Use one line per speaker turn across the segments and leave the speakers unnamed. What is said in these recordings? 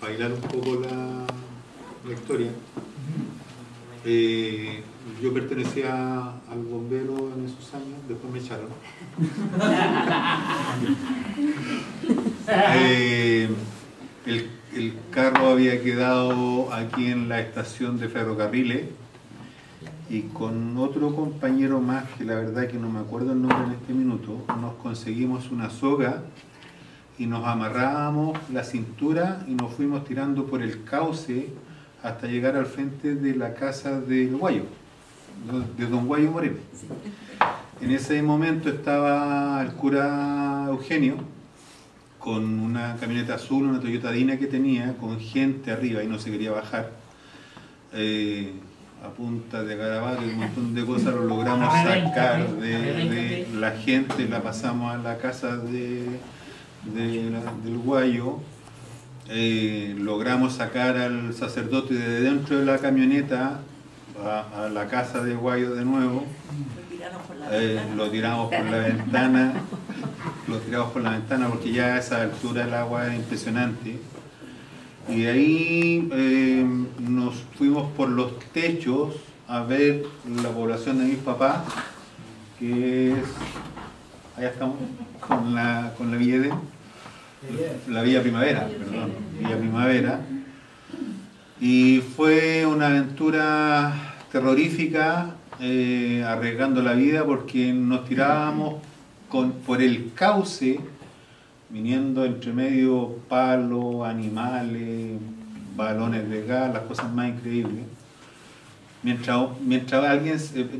bailar un poco la, la historia. Eh, yo pertenecía al bombero en esos años, después me echaron. Eh, el, el carro había quedado aquí en la estación de ferrocarriles y con otro compañero más, que la verdad que no me acuerdo el nombre en este minuto, nos conseguimos una soga y nos amarrábamos la cintura y nos fuimos tirando por el cauce hasta llegar al frente de la casa del Guayo, de don Guayo Moreno. En ese momento estaba el cura Eugenio con una camioneta azul, una Toyota Dina que tenía, con gente arriba y no se quería bajar. Eh, a punta de garabato y un montón de cosas lo logramos sacar de, de la gente, la pasamos a la casa de, de la- del Guayo. Eh, logramos sacar al sacerdote de dentro de la camioneta a, a la casa de Guayo de nuevo. Eh, lo tiramos por la ventana, lo tiramos por la ventana porque ya a esa altura el agua era impresionante. Y de ahí eh, nos fuimos por los techos a ver la población de mis papás, que es, allá estamos, con la, con la Villa Edén, la Villa Primavera, perdón, Villa Primavera. Y fue una aventura terrorífica, eh, arriesgando la vida porque nos tirábamos por el cauce, viniendo entre medio palos, animales, balones de gas, las cosas más increíbles. Mientras, mientras alguien,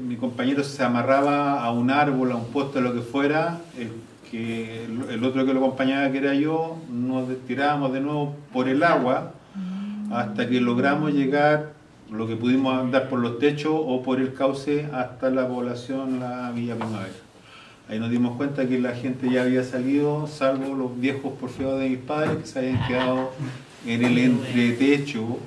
mi compañero se amarraba a un árbol, a un poste, a lo que fuera, el, que, el otro que lo acompañaba, que era yo, nos tirábamos de nuevo por el agua hasta que logramos llegar, lo que pudimos andar por los techos o por el cauce hasta la población, la Villa Primavera. Ahí nos dimos cuenta que la gente ya había salido, salvo los viejos porfiados de mis padres que se habían quedado en el entretecho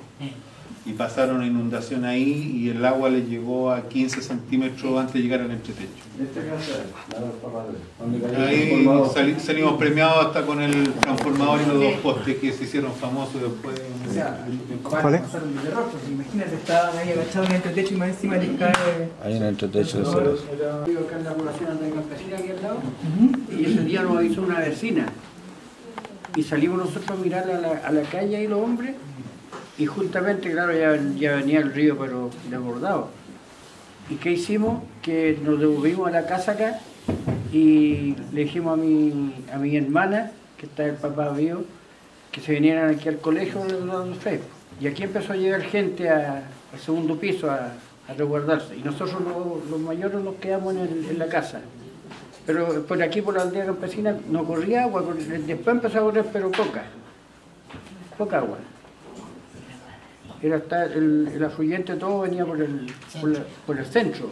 y pasaron una inundación ahí y el agua les llegó a 15 centímetros antes de llegar al entretecho.
Esta casa, de el
Ahí sali- salimos premiados hasta con el transformador y los dos postes que se hicieron famosos después.
O sea,
¿Cuál es?
pasaron de terror, porque imagínate, estaban ahí agachados en el techo y más encima les cae.
Hay un entretecho de celos.
Digo, acá en la población de campesina aquí al lado, y ese día nos avisó una vecina. Y salimos nosotros a mirar a la, a la calle ahí los hombres, y justamente, claro, ya, ya venía el río, pero desbordado. ¿Y qué hicimos? Que nos devolvimos a la casa acá y le dijimos a mi, a mi hermana, que está el papá mío, que se vinieran aquí al colegio de los Frey. Y aquí empezó a llegar gente al segundo piso a, a resguardarse. Y nosotros los, mayores nos quedamos en, en la casa. Pero por aquí, por la aldea campesina, no corría agua, después empezó a correr, pero poca. Poca agua. Era el, el afluyente todo venía por el, por, la- por el centro.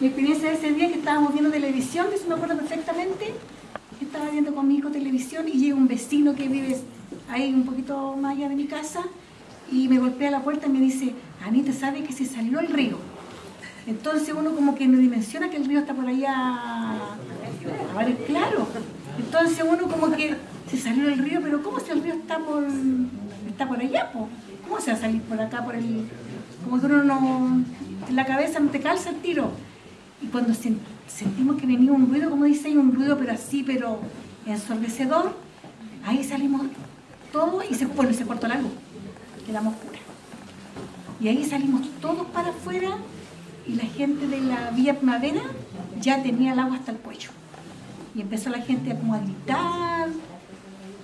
Mi experiencia de ese día que estábamos viendo televisión, que eso me acuerdo perfectamente, estaba viendo con mi hijo televisión y llega un vecino que vive ahí un poquito más allá de mi casa y me golpea la puerta y me dice, Anita, ¿sabe que se salió el río? Entonces uno como que no dimensiona que el río está por allá, a varios claro. Entonces uno como que se salió el río, pero ¿cómo si el río está por, está por allá? po? ¿Cómo se va a salir por acá, por el... Como que uno no... La cabeza no te calza el tiro. Y cuando sen- sentimos que venía un ruido, como dice, un ruido pero así, pero ensordecedor, ahí salimos todos y se, bueno, se cortó la luz, quedamos oscuras. Y ahí salimos todos para afuera y la gente de la Vía Primavera ya tenía el agua hasta el cuello. Y empezó la gente como a gritar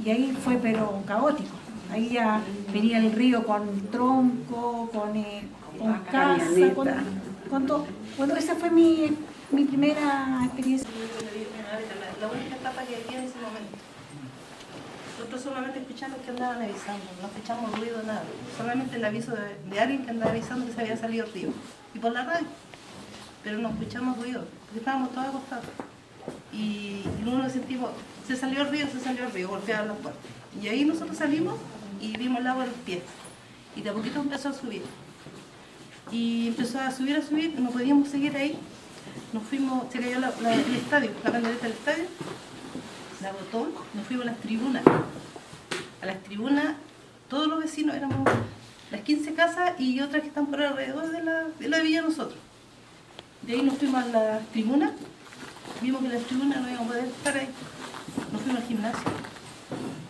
y ahí fue pero caótico. Ahí ya venía el río con tronco, con, eh, con casa, con, con todo. Bueno, esa fue mi, mi primera experiencia.
La, la única etapa que había en ese momento. Nosotros solamente escuchamos que andaban avisando, no escuchamos ruido, nada. Solamente el aviso de, de alguien que andaba avisando que se había salido el río. Y por la radio. Pero no escuchamos ruido, porque estábamos todos acostados. Y, y uno sentimos, se salió el río, se salió el río, golpeaban las puertas. Y ahí nosotros salimos y vimos el agua a los pies. Y de a poquito empezó a subir. Y empezó a subir, a subir, no podíamos seguir ahí. Nos fuimos, se cayó el estadio, la bandereta del estadio, la botó, nos fuimos a las tribunas. A las tribunas Todos los vecinos éramos las 15 casas y otras que están por alrededor de la, de la villa nosotros. De ahí nos fuimos a la tribuna, vimos que en la tribuna no íbamos a poder estar ahí. Nos fuimos al gimnasio.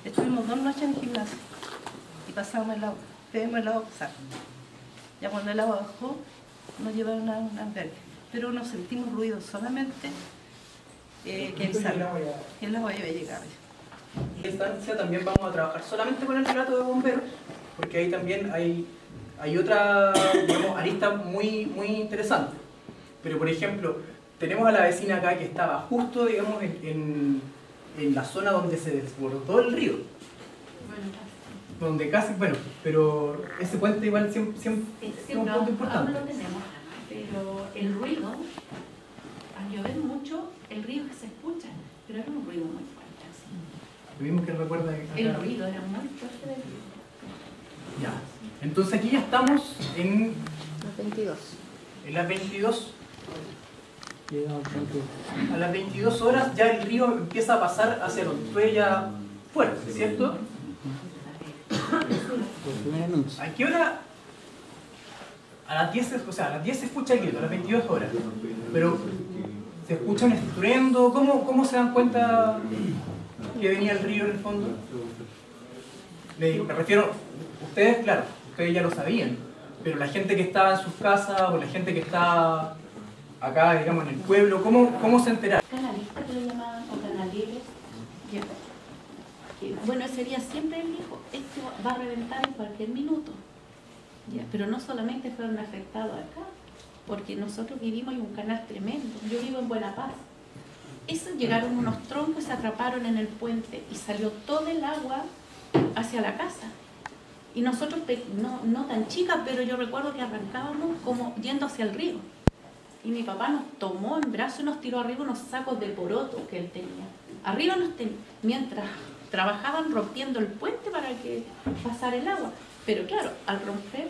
Estuvimos dos noches en el gimnasio pasamos el agua. Pedimos el agua pasar. Ya cuando el agua bajó, nos llevaron a un albergue. Pero no sentimos ruido, solamente eh, que
ya a-
que el agua iba a llegar.
En esta instancia también vamos a trabajar solamente con el relato de bomberos, porque ahí también hay, hay otra digamos, arista muy, muy interesante. Pero, por ejemplo, tenemos a la vecina acá que estaba justo, digamos, en, en- en la zona donde se desbordó el río. Donde casi, bueno, pero ese puente igual siempre, siempre
Sí,
es un
no,
punto
aún
importante.
lo tenemos, pero el ruido, al llover mucho, el río que se escucha, pero era un ruido muy fuerte. así.
Lo mismo que recuerda acá.
El ruido era muy fuerte del río.
Ya. Entonces aquí ya estamos en,
Los 22.
en las 22 A las 22 horas ya el río empieza a pasar hacia donde fue ya fuerte, ¿cierto? ¿A qué hora? A las 10, se- o sea, a las 10 se escucha el grito, a las 22 horas. Pero se escucha un estruendo, ¿cómo, cómo se dan cuenta que venía el río en el fondo? Le digo, me refiero, ustedes, claro, ustedes ya lo sabían, pero la gente que estaba en sus casas o la gente que está acá, digamos, en el pueblo, ¿cómo, cómo se enteraron
que le llamaban, o canalieres. ya. Bueno, ese día siempre él dijo, esto va a reventar en cualquier minuto. Pero no solamente fueron afectados acá, porque nosotros vivimos en un canal tremendo. Yo vivo en Buena Paz. Llegaron unos troncos, se atraparon en el puente y salió todo el agua hacia la casa. Y nosotros, no, tan chicas, pero yo recuerdo que arrancábamos como yendo hacia el río. Y mi papá nos tomó en brazos y nos tiró arriba unos sacos de poroto que él tenía. Arriba nos ten- mientras trabajaban rompiendo el puente para que pasara el agua. Pero claro, al romper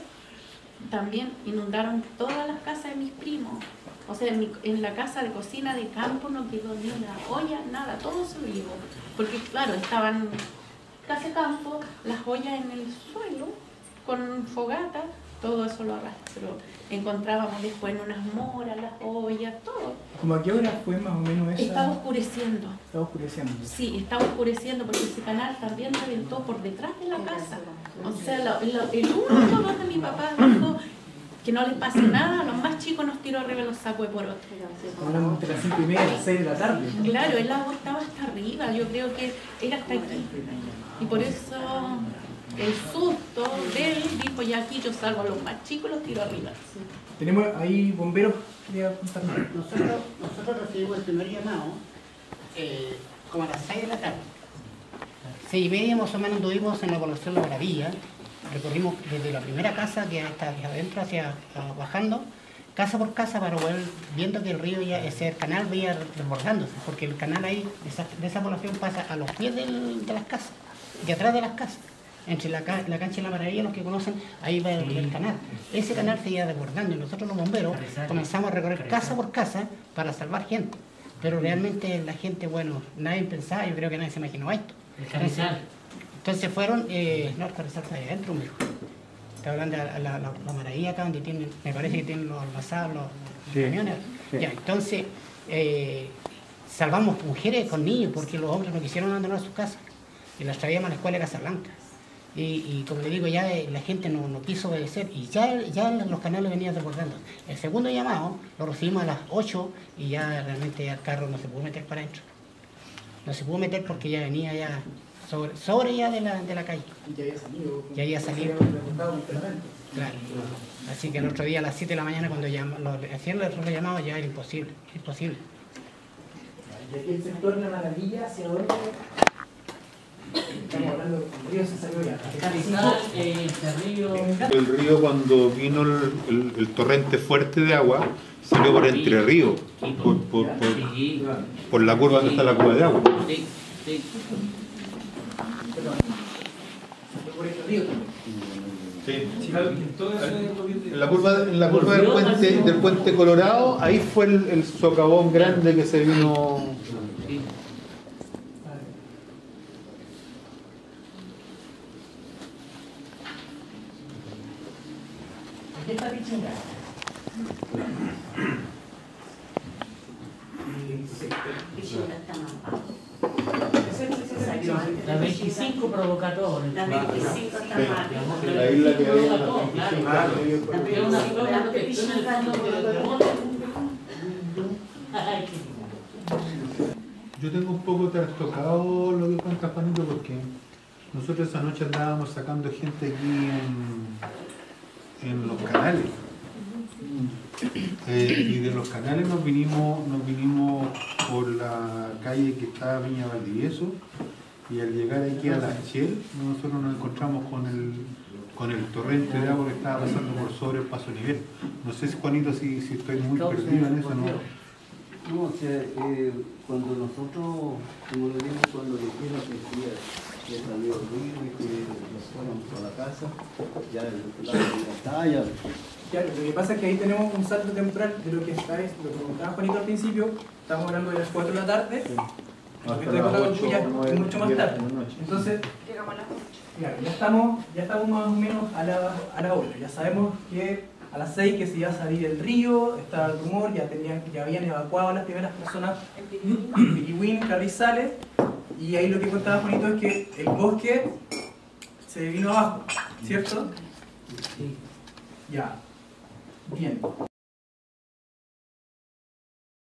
también inundaron todas las casas de mis primos. O sea, en, mi- en la casa de cocina de campo no quedó ni una olla, nada, todo se lo. Porque claro, estaban casa campo, las ollas en el suelo, con fogata, todo eso lo arrastró. Encontrábamos después en unas moras, las ollas, todo.
¿Como a qué hora fue más o menos esa?
Estaba oscureciendo.
Estaba oscureciendo.
Sí, estaba oscureciendo porque ese canal también reventó por detrás de la casa. O sea, lo- lo- el único donde mi papá dijo que no les pase nada, a los más chicos nos tiró arriba los sacos de poroto.
Hablamos entre las 5 y media y las 6 de la tarde.
Claro, el agua estaba hasta arriba, yo creo que era hasta aquí. Y por eso el susto de él dijo, ya aquí yo salvo a los más chicos y los tiro arriba.
Tenemos ahí bomberos. contarnos.
Nosotros, nosotros recibimos el primer llamado eh, como a las 6 de la tarde. Seis y media más o menos anduvimos en la población La Maravilla. Recorrimos desde la primera casa que está adentro, hacia bajando, casa por casa para poder, viendo que el río ya, ese canal veía desbordándose, porque el canal ahí, de esa, de esa población pasa a los pies del- de las casas, de atrás de las casas. Entre la, ca- la cancha y la maravilla, los que conocen, ahí va el, el canal. Ese canal se iba desbordando y nosotros los bomberos comenzamos a recorrer casa por casa para salvar gente. Pero realmente la gente, bueno, nadie pensaba, yo creo que nadie se imaginó esto. Entonces, entonces fueron, eh, no, el carrizal está ahí adentro, mijo. Está hablando de la, la, la- la maravilla acá donde tienen, me parece que tienen los almazados, los, los camiones. Ya, entonces, eh, salvamos mujeres con niños porque los hombres no quisieron abandonar sus casas y las traíamos a la escuela de Casablanca. Y, y como le digo, ya eh, la gente no, no quiso obedecer y ya, ya los canales venían desbordando. El segundo llamado lo recibimos a las 8 y ya realmente el carro no se pudo meter para adentro. No se pudo meter porque ya venía ya sobre, sobre ya de la, de la calle.
Y ya había salido.
Ya había salido. Claro. Así que el otro día a las 7 de la mañana cuando llam- lo, hacían los otros llamados ya era imposible, imposible.
Y el sector La Maravilla, ¿hacia dónde? Estamos hablando, el río se salió ya.
Capital, eh,
El río cuando vino el, el- el torrente fuerte de agua salió por entre ríos, por, por, por, la curva donde está la cuba de agua.
sí, sí.
Por el río también.
En la curva, en la curva del puente, del puente Colorado, ahí fue el, el socavón grande que se vino.
sí. ¿Qué está Pichinga?
Pichinga está más bajo.
La 25 provocadores.
La 25 está
Sí, la isla que hay en la
Provocador, claro. Es una zona de protección en el fondo de terremoto. Ay, qué
Yo tengo un poco trastocado lo que cuenta Juanito porque nosotros esa noche andábamos sacando gente aquí en, en los canales. Eh, y de los canales nos vinimos, nos vinimos por la calle que está Viña Valdivieso y al llegar aquí a la Shell nosotros nos encontramos con el, con el torrente de agua que estaba pasando por sobre el paso nivel. No sé si Juanito si, si estoy muy perdido en eso, ¿no?
No, o sea, eh, cuando nosotros, como le digo, cuando dijeron que sí, que salió ruido y que nos fueron a la casa, ya el está, ya.
Claro, lo que pasa es que ahí tenemos un salto temporal de lo que está, lo que comentaba Juanito al principio, estamos hablando de las 4 de la tarde, lo que estoy contando tú ya es mucho más tarde. Entonces, claro, ya estamos, ya estamos más o menos a la, a la hora, ya sabemos que a las 6 que se iba a salir el río, estaba el rumor, ya, tenían, ya habían evacuado a las primeras personas Piriwin, Carrizales, y ahí lo que contaba Juanito es que el bosque se vino abajo, ¿cierto? Ya. Bien.